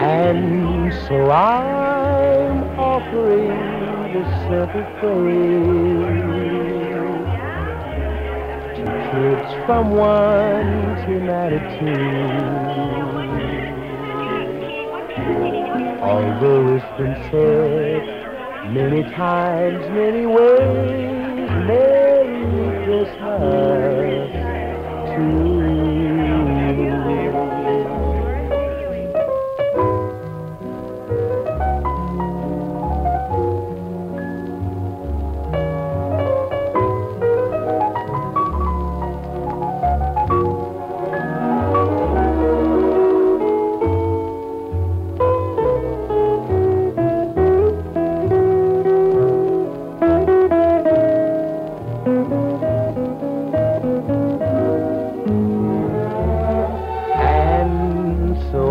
And so I'm offering this simple phrase to kids from one to ninety-two. Although it's been said many times, many ways, Merry Christmas